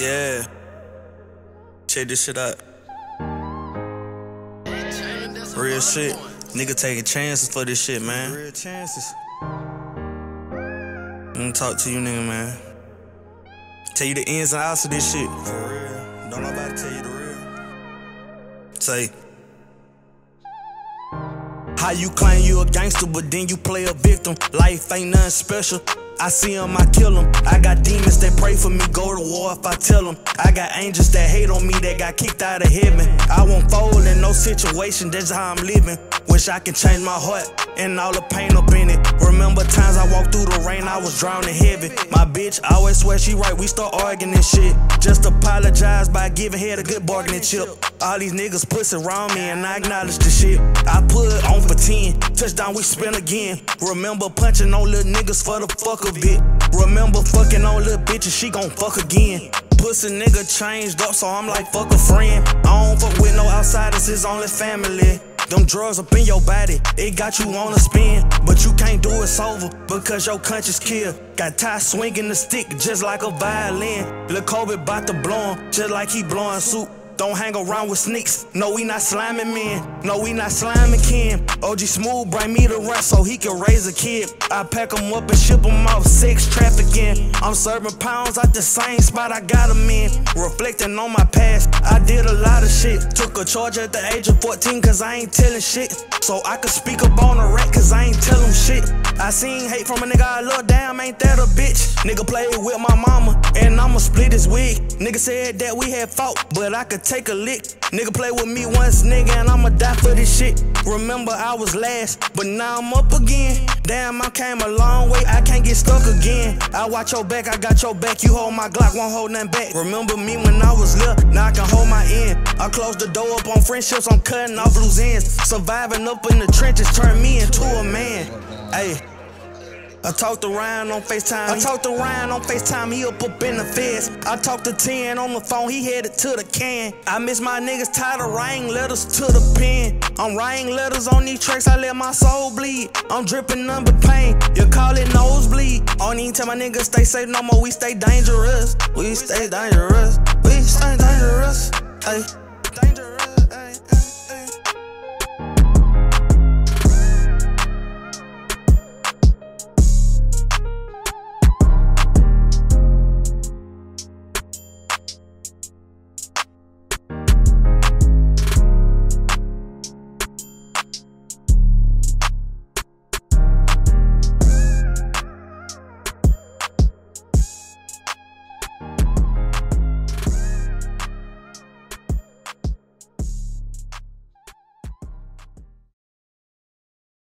Check this shit out. Real shit. Nigga taking chances for this shit, man. Real chances. I'm gonna talk to you, nigga, man. Tell you the ins and outs of this shit. For real. Don't nobody tell you the real. Say. How you claim you a gangster, but then you play a victim? Life ain't nothing special. I see them, I kill them. I got demons that pray for me, go to war if I tell them. I got angels that hate on me that got kicked out of heaven. I won't fold in no situation, that's how I'm living. Wish I could change my heart and all the pain up in it. Remember times I walked through the rain, I was drowning heavy. My bitch always swear she right, we start arguing and shit. Just apologize by giving her a good bargaining chip. All these niggas pussy around me and I acknowledge the shit. I put on for 10, touchdown we spin again. Remember punching on little niggas for the fuck of it. Remember fucking on little bitches, she gon' fuck again. Pussy nigga changed up, so I'm like fuck a friend. I don't fuck with no outsiders, it's only family. Them drugs up in your body, it got you on a spin. But you can't do it sober because your conscience kill. Got Ty swinging the stick just like a violin. Lil' Kobe bout to blow him just like he blowing soup. Don't hang around with sneaks. No, we not sliming men. No, we not sliming Kim. OG Smooth bring me the rest so he can raise a kid. I pack him up and ship him off sex trafficking. I'm serving pounds at the same spot I got him in. Reflecting on my past, I did a lot of shit. Took a charge at the age of 14 cause I ain't telling shit. So I could speak up on the rack cause I ain't tell him shit. I seen hate from a nigga I love, damn, ain't that a bitch? Nigga played with my mama, and I'ma split his wig. Nigga said that we had fought, but I could take a lick. Nigga play with me once, nigga, and I'ma die for this shit. Remember, I was last, but now I'm up again. Damn, I came a long way, I can't get stuck again. I watch your back, I got your back, you hold my Glock, won't hold nothing back. Remember me when I was little, now I can hold my end. I close the door up on friendships, I'm cutting off loose ends. Surviving up in the trenches turned me into a man. Hey. I talked to Ryan on FaceTime. I talked to Ryan on FaceTime. He up up in the feds. I talked to 10 on the phone. He headed to the can. I miss my niggas tired of writing letters to the pen. I'm writing letters on these tracks. I let my soul bleed. I'm dripping number pain. You call it nosebleed. On even tell my niggas stay safe no more. We stay dangerous. We stay dangerous. We stay dangerous. Hey.